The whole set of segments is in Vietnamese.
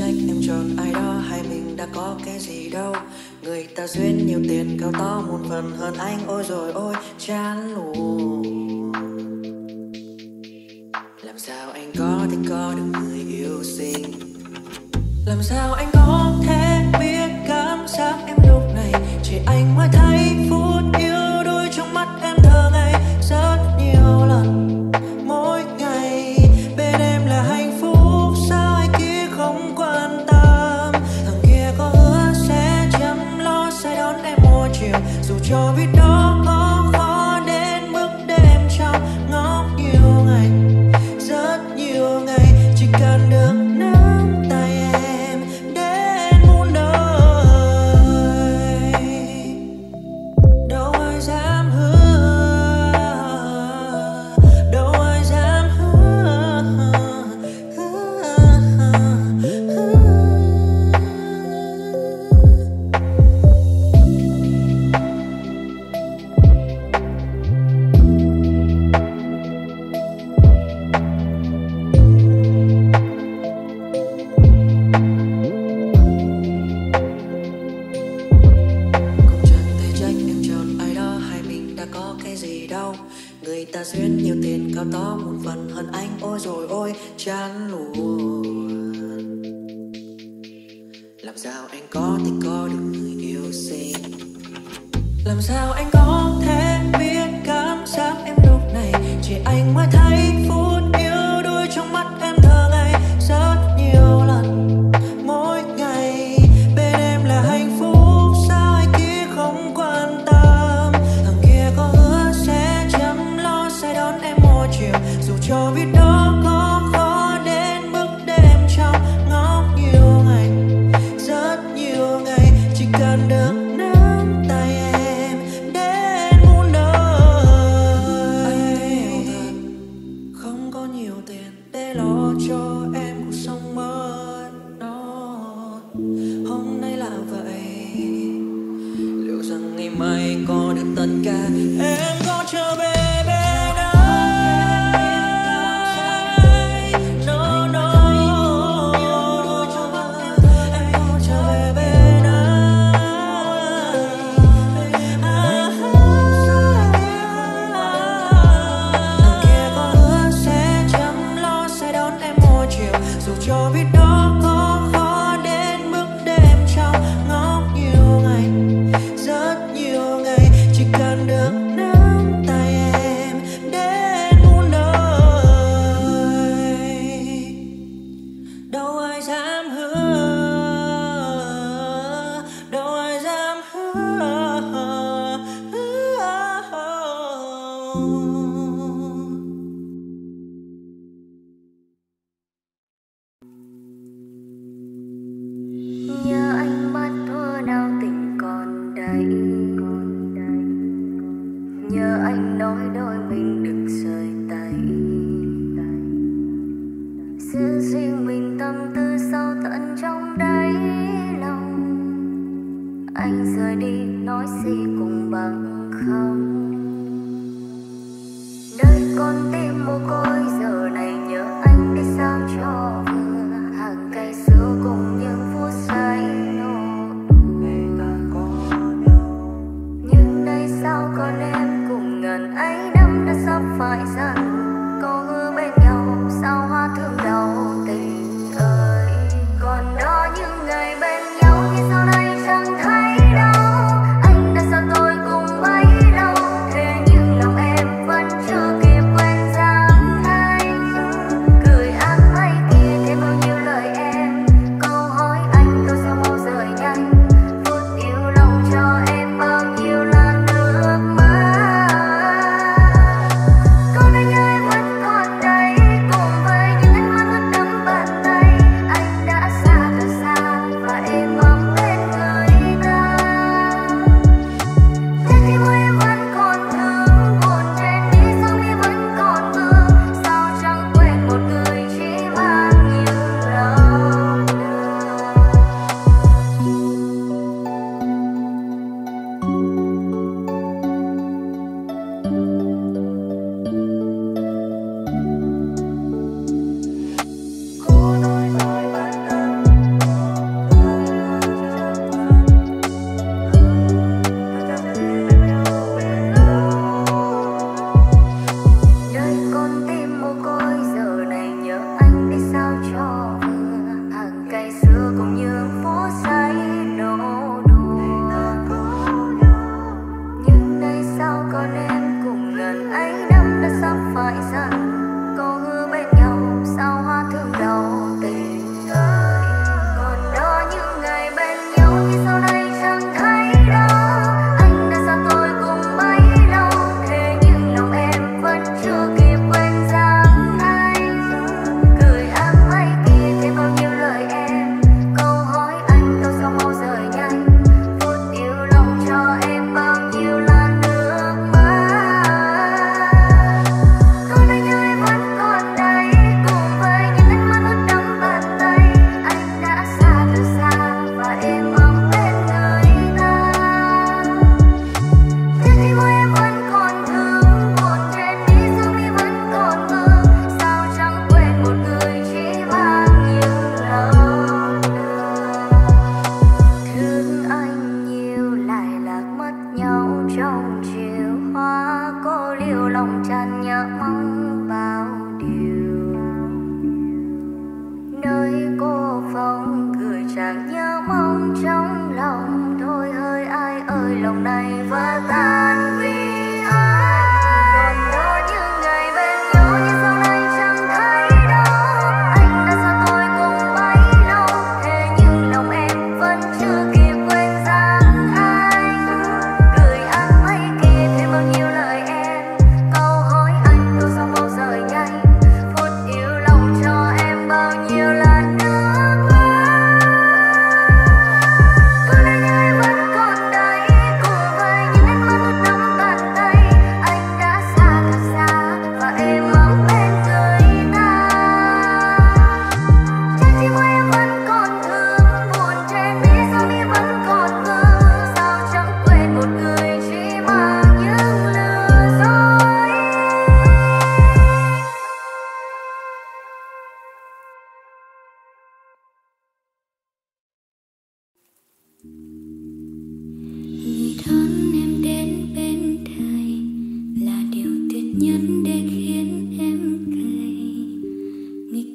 trách em chọn ai đó hai mình đã có cái gì đâu. Người ta duyên nhiều tiền, cao to một phần, hơn anh, ôi rồi ôi chán lù làm sao anh có thể có được người yêu xinh? Làm sao anh có Show it does.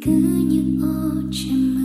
Скині очима.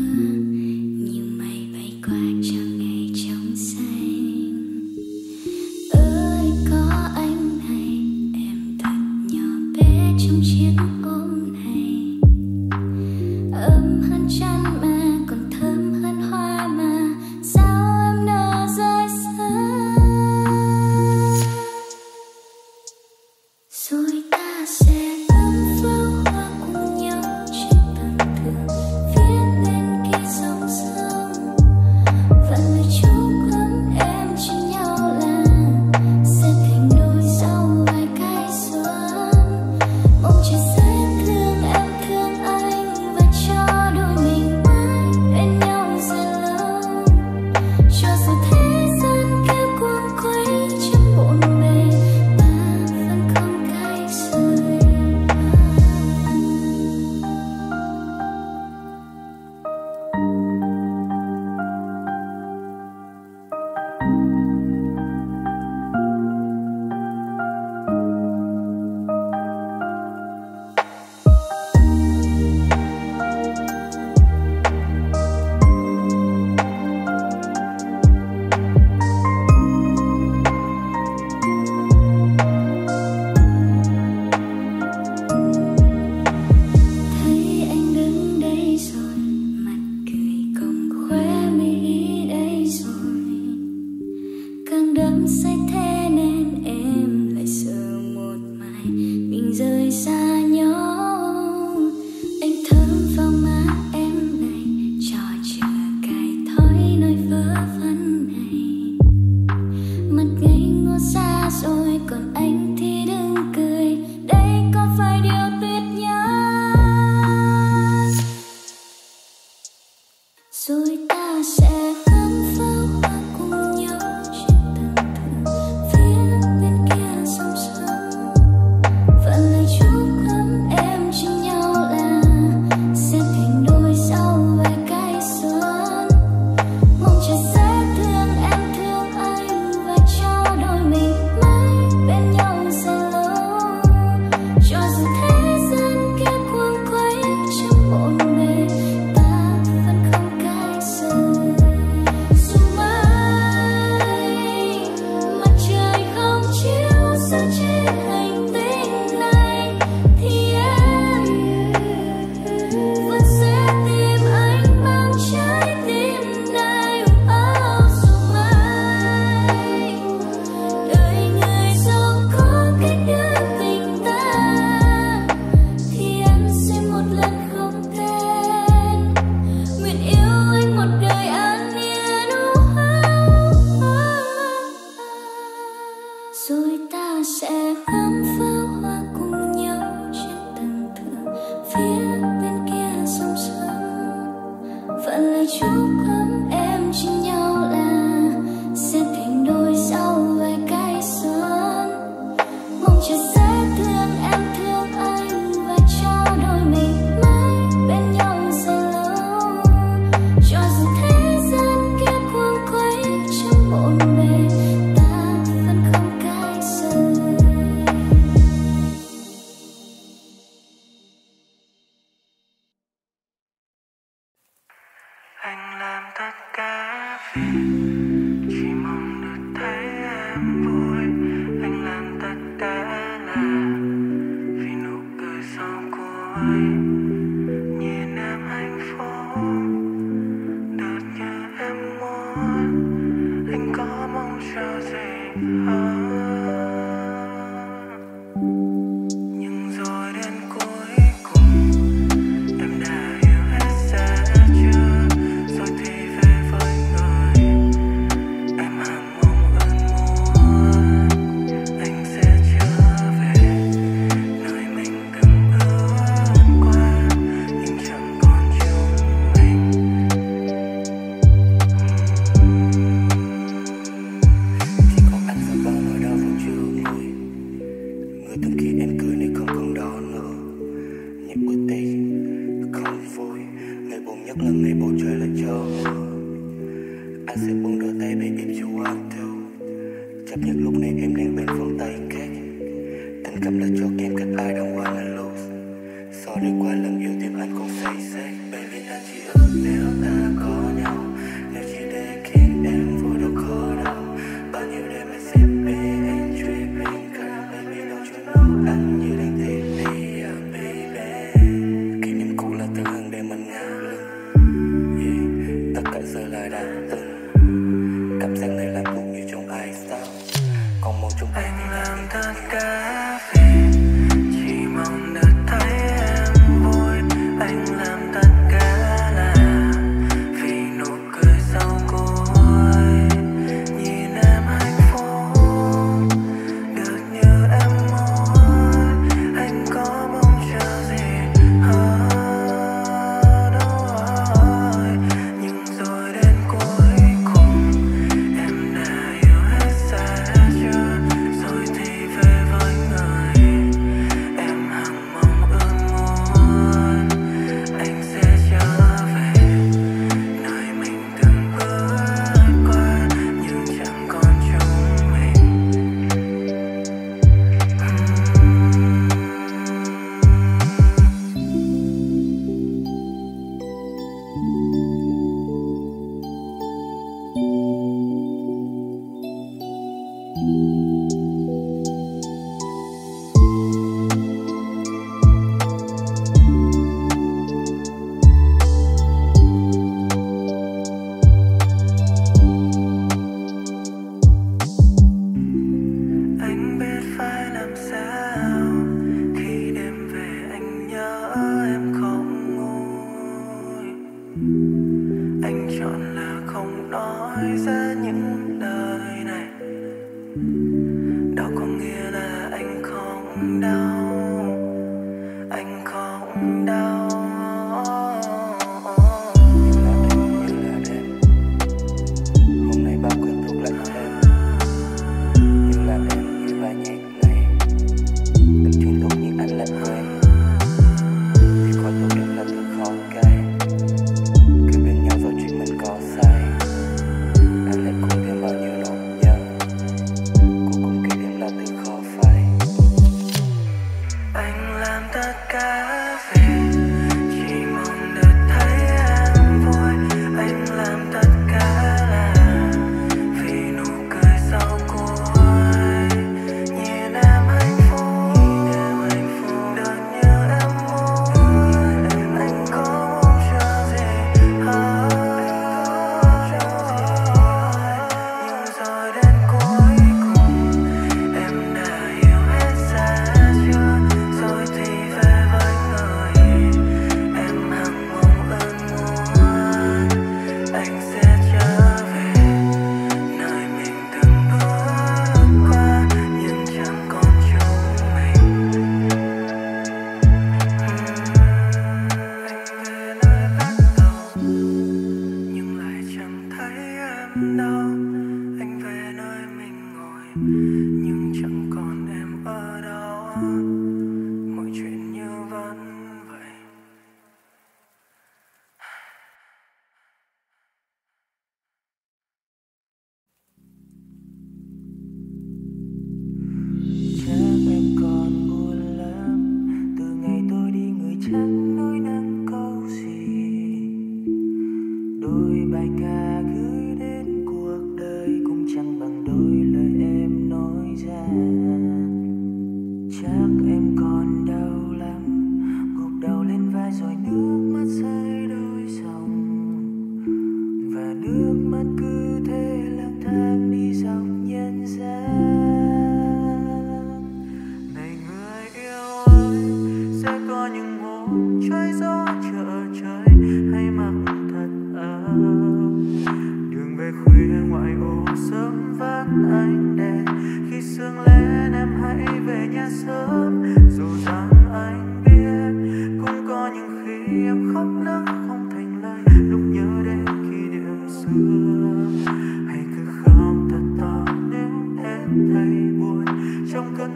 trong cơn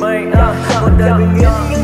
mây à, một đời bình yên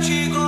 te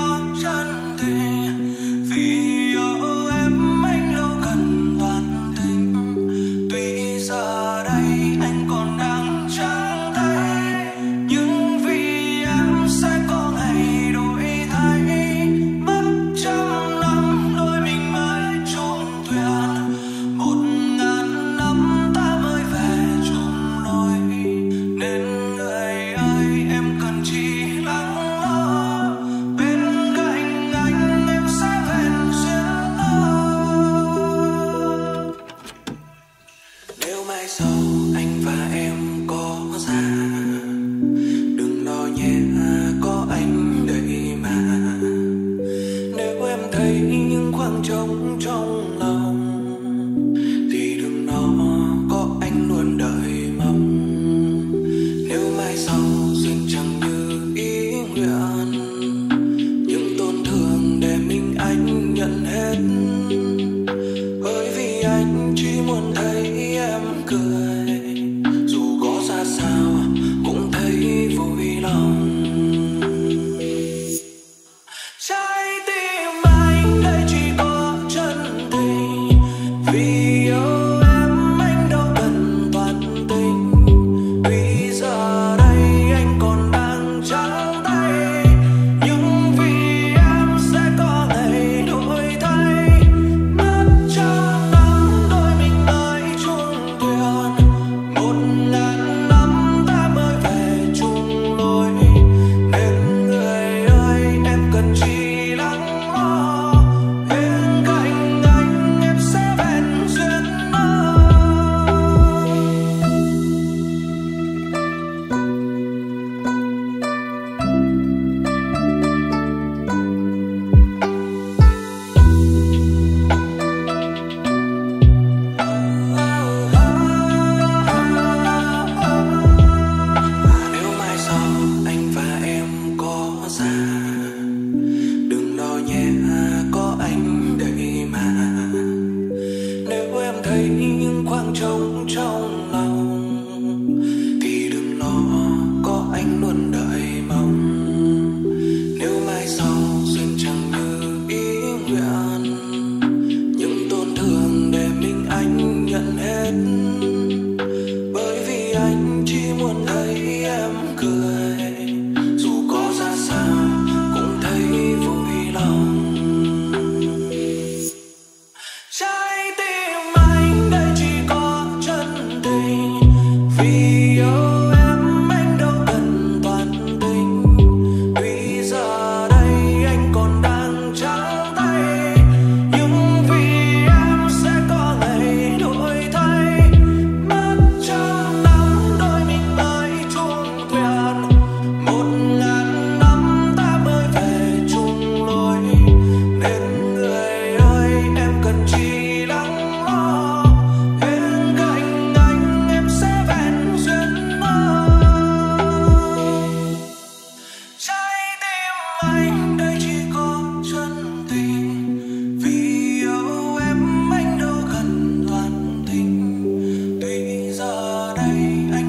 me. I